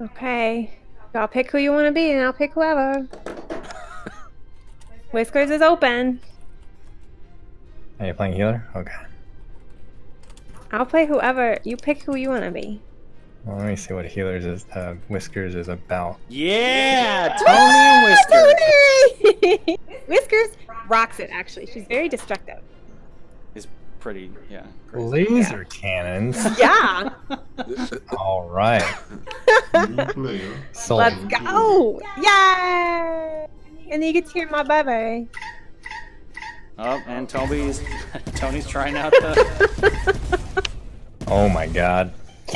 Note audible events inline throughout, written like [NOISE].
Okay. Y'all pick who you want to be, and I'll pick whoever. [LAUGHS] Whiskers is open. Are you playing healer? Okay. I'll play whoever. You pick who you want to be. Well, let me see what healers is. Uh, Whiskers is about. Yeah, [LAUGHS] Tony and Whiskers. [LAUGHS] Whiskers rocks it. Actually, she's very destructive. Is pretty, yeah. crazy. Laser cannons. Yeah. All right. New player. Sold. Let's go! Yay! And you get to hear my baby. Oh, and Toby's [LAUGHS] Tony's trying out the. [LAUGHS] Oh my god. [LAUGHS]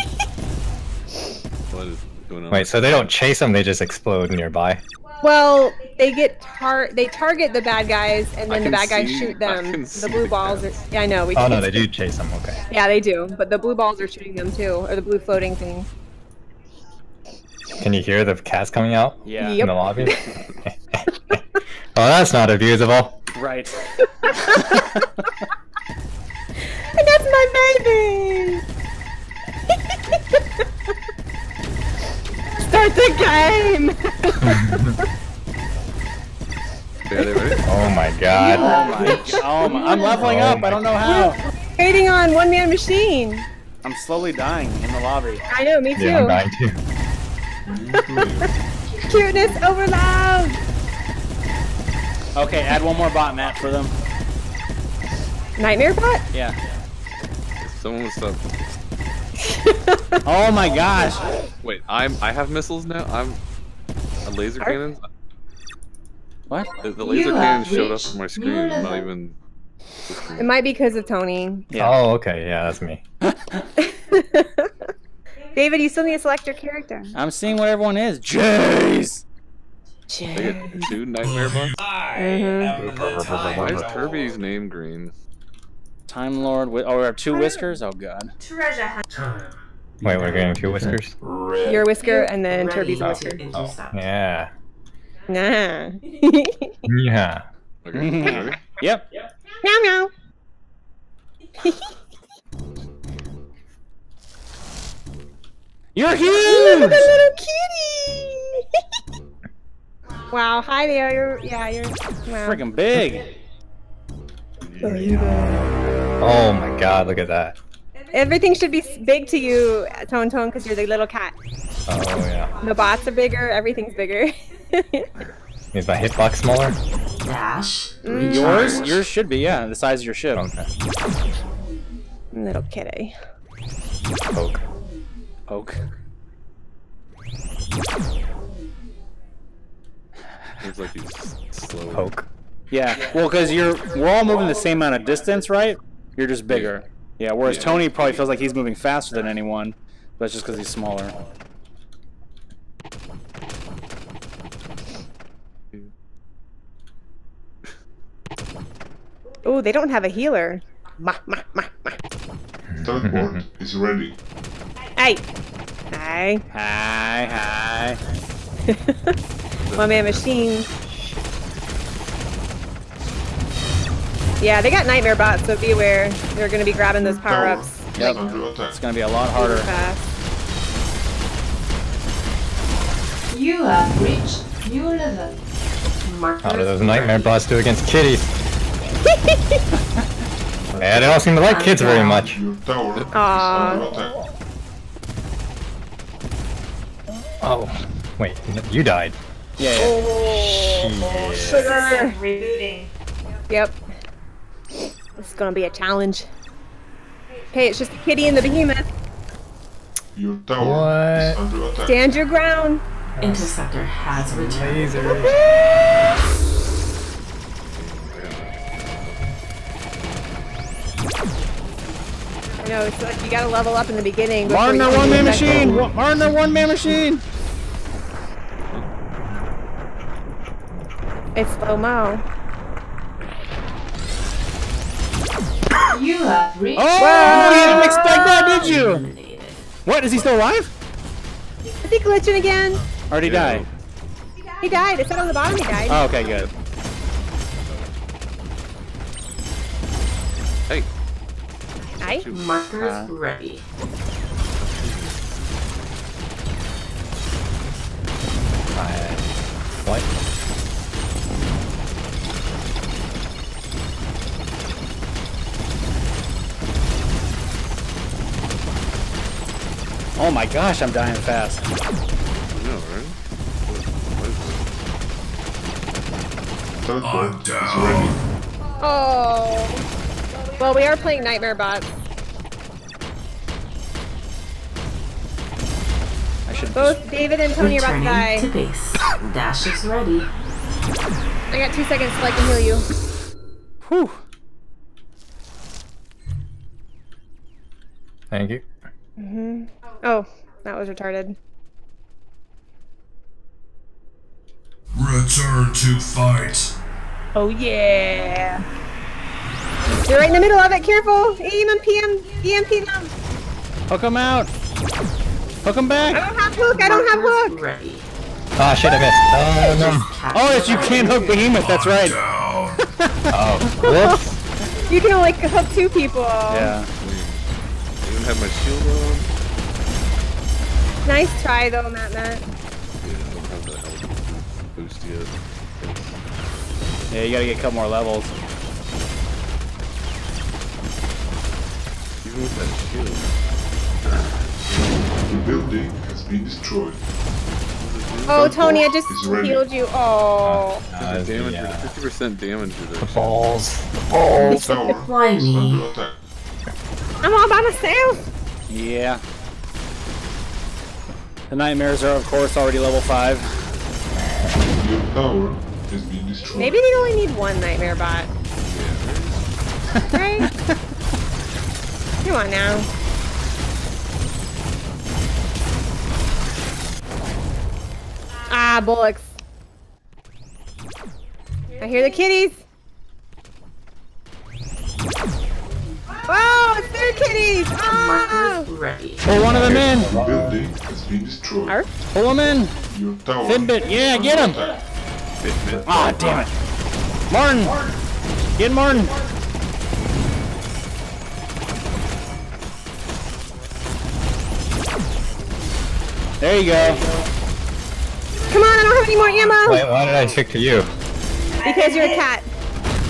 What is going on? Wait, so they don't chase them; they just explode nearby. Well, they get tar they target the bad guys, and then the can bad guys see- shoot them. The blue the balls are. Yeah, I know. We Oh no, can't- they do chase them. Okay. Yeah, they do. But the blue balls are shooting them too, or the blue floating thing. Can you hear the cats coming out Yeah. in the lobby? [LAUGHS] [LAUGHS] oh, that's not abusable. Right. [LAUGHS] And that's my baby. Start the game. Yeah, they ready? Oh my god. Oh my, oh my, I'm leveling Oh up. my I don't know how. Waiting on one man machine. I'm slowly dying in the lobby. I know, me too. Yeah, I'm dying too. New player. [LAUGHS] Cuteness overload. Okay, add one more bot Matt for them. Nightmare bot? Yeah. Someone was up. [LAUGHS] Oh my gosh. Wait, I'm. I have missiles now. I'm. A laser cannon. What? The, the laser You cannon showed up on my screen. I'm not even. It might be because of Tony. Yeah. Oh, okay. Yeah, that's me. [LAUGHS] David, you still need to select your character. I'm seeing what everyone is. Jays. I get two nightmare [LAUGHS] bugs. Mhm. Why is Kirby's name green? Time Lord. Whi- Oh, we have two whiskers. Oh god. Treasure hunt. Wait, we're getting two whiskers. Red. Your whisker and then Ready Turby's to whisker. intercept. Yeah. Nah. [LAUGHS] Yeah. Okay, ready? [LAUGHS] Yep. meow meow. You're huge! Look at huge. the little kitty. [LAUGHS] wow. Hi there. You're yeah. You're wow. Freaking big. Oh my god, look at that. Everything should be big to you, Tone Tone, because you're the little cat. Oh yeah. The bots are bigger. Everything's bigger. [LAUGHS] Is my hitbox smaller? Dash. Mm. Yours? Yours should be yeah, the size of your ship. Okay. little kitty. Poke. Oak. It's like he's slow. Poke. Yeah. Well, because you're we're all moving the same amount of distance, right? You're just bigger. Yeah. Whereas Yeah. Tony probably feels like he's moving faster than anyone, but it's just because he's smaller. Oh, they don't have a healer. Ma, ma, ma, ma. Teleport [LAUGHS] is ready. Hey. Hi. Hi, hi. [LAUGHS] One man machine. Yeah, they got nightmare bots, so be aware. They're gonna be grabbing those power ups. is Yep. under. It's gonna be a lot harder. Fast. You have reached new level. Markers. How do those nightmare bots do against kitties? [LAUGHS] yeah, they don't seem to like kids very much. Your tower is Aw. under attack. Oh, wait, you died. Yeah. yeah. Sugar. Rebooting. Yep. This is gonna be a challenge. Okay, it's just a kitty and the behemoth. Your tower is What? under attack. Stand your ground. Interceptor has returned. Laser. I know, it's like you gotta level up in the beginning. before Martin, you one man machine. goal. Wa- Martin, their one man machine. It's slow mo. You have reached. Oh, you didn't expect that, did you? What? Is he still alive? Is he glitching again? Or did he? He died. It said on the bottom he died. Oh, okay, good. Hey, Hi. Markers Uh. ready. Oh my gosh, I'm dying fast. I know, right? What- what is it? Teleport is. Oh. Well, we are playing Nightmare Bots. I should. Both David and Tony are about to Returning to die. base. Dash is ready. I got two seconds till I can heal you. Whew. Thank you. Mm-hmm. Oh, that was retarded. Return to fight. Oh yeah. You're right in the middle of it. Careful. EMP, EMP them. Hook him out. Hook him back. I don't have hook. I don't have hook. Ready. Oh shit, I missed. Oh no. Oh, yes, you can't hook Behemoth. That's right. Down. [LAUGHS] Oh, whoops. You can only hook two people. Yeah. I even have my shield on. Nice try though, Matt. Matt. Yeah, I don't have the health boost yet. Yeah, you gotta get a couple more levels. Even with that shield. The building has been destroyed. Oh, Tony, I just healed you. Oh. Uh, The damage, the, uh, 50% damage reduction. balls. The balls. Tower Why is me? I'm all by myself. Yeah. The nightmares are, of course, already level 5. Your tower has been destroyed. Maybe they only need one nightmare bot. Right? [LAUGHS] Come on now. Ah, bullocks. I hear the kitties. Kitties. Oh. Markers ready. Pull one of them in. Building has been destroyed. Arf. Pull them in. Your tower Fitbit, yeah, get him. attack. Fitbit. Ah, damn it. Martin. Get Martin. There you go. Come on, I don't have any more ammo. Wait, why did I stick to you? Because you're a cat.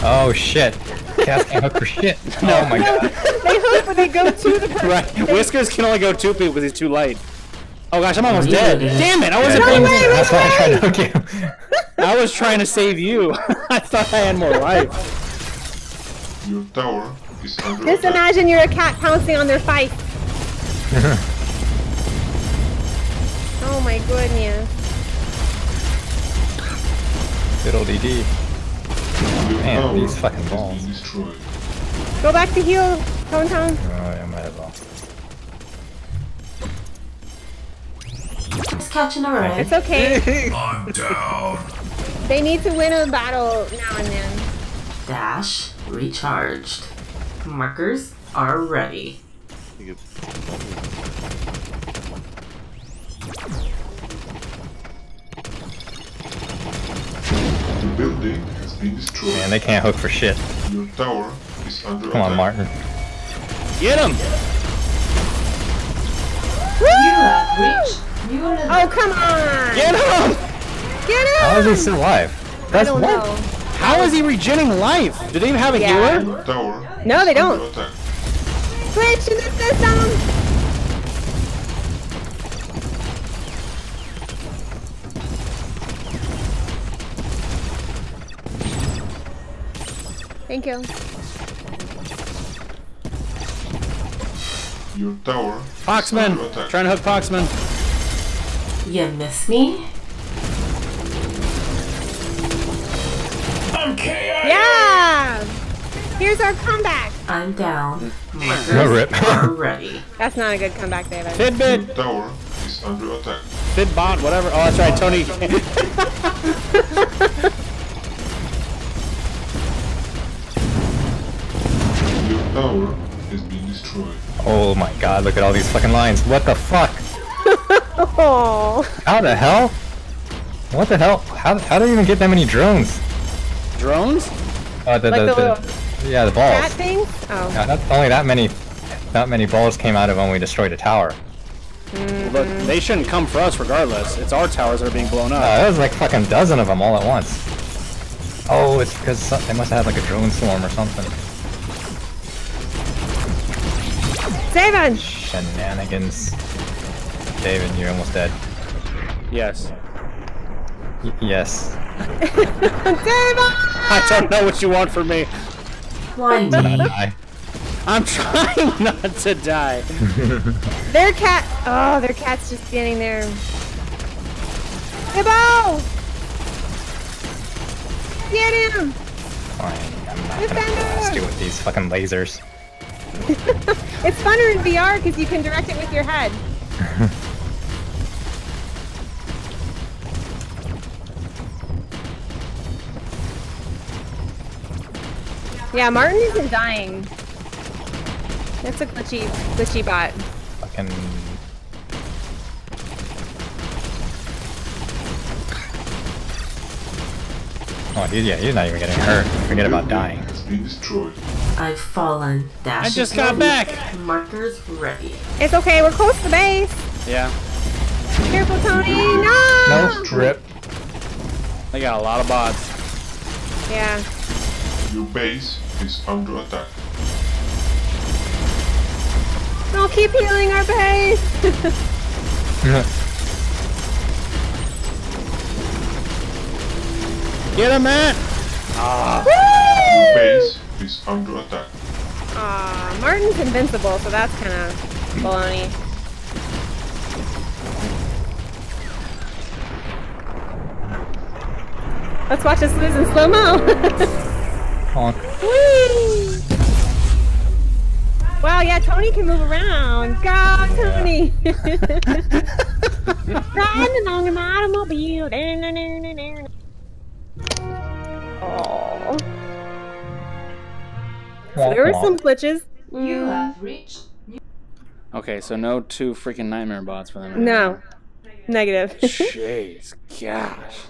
Oh shit. Cats can't hook for shit. [LAUGHS] Oh my god. They hook, but they go to the person. Right. Whiskers can only go two people because he's too light. Oh gosh, I'm almost dead. Reloading. Damn it, I wasn't Run playing That's why I tried to hook you. I was trying to save you. [LAUGHS] I thought I had more life. Your tower is under Just attack. imagine you're a cat pouncing on their fight. [LAUGHS] oh my goodness. Fiddle dee dee. Your Man, oh, these fucking balls. Go back to heal, Tone Tone. Oh, I might as well. Just catching a red. It's okay. [LAUGHS] I'm down. they need to win a battle now and then. Dash recharged. Markers are ready. You get- The building has been destroyed. Man, they can't hook for shit. Your tower is under Come on. Martin. Get him. You have reached new level. Oh, come on! Get him. Get him! How is he still alive? I That's don't what? know. How is he regenerating life? Do they even have a Yeah. healer? No, they don't. attack. Switch in the system! Thank you. Your tower is Foxman. Trying to hook Foxman. You miss me? I'm KO. Yeah! Here's our comeback. I'm down. Markers No rip. [LAUGHS] are ready. That's not a good comeback, David. Fitbit. Your tower is under attack. Fitbot. Whatever. Oh, that's right. Tony. [LAUGHS] [LAUGHS] tower has been destroyed. Oh my god, look at all these fucking lines. What the fuck? [LAUGHS] Oh, How the hell? What the hell? How, how do you even get that many drones? Drones? Uh, the, Like the, the the- little yeah, the cat balls. thing? Oh. Yeah, that's only that many, that many balls came out of when we destroyed a tower. Look, they shouldn't come for us regardless. It's our towers that are being blown Uh, up. that was like fucking dozen of them all at once. Oh, it's because they must have had like a drone swarm or something. Seven! Shenanigans. David, you're almost dead. Yes. Y- yes. [LAUGHS] I don't know what you want from me. Why Not die. I'm trying [LAUGHS] not to die. [LAUGHS] Their cat. Oh, their cat's just standing there. Hibbo! Get him! Fine. I'm not gonna Defender! with these fucking lasers. [LAUGHS] It's funner in VR because you can direct it with your head. [LAUGHS] yeah, Martin isn't dying. That's a glitchy, glitchy bot. Fucking. Oh, dude, yeah, you're not even getting hurt. Forget about dying. Has been destroyed. I've fallen. Dash I just got ready. back. Markers ready. It's okay, we're close to base. Yeah. Careful, Tony. No! No strip. They got a lot of bots. Yeah. Your base is under attack. No, keep healing our base. [LAUGHS] Get him, man! Ah. Your base under attack. Aw, Martin's invincible, so that's kind of baloney. Let's watch this lose in slow mo. Honk. [LAUGHS] Whee! Wow, yeah, Tony can move around. God, Tony. [LAUGHS] Riding along an automobile. There were some glitches. You mm. have reached. Okay, so no two freaking nightmare bots for them. No. Negative. Jeez, gosh.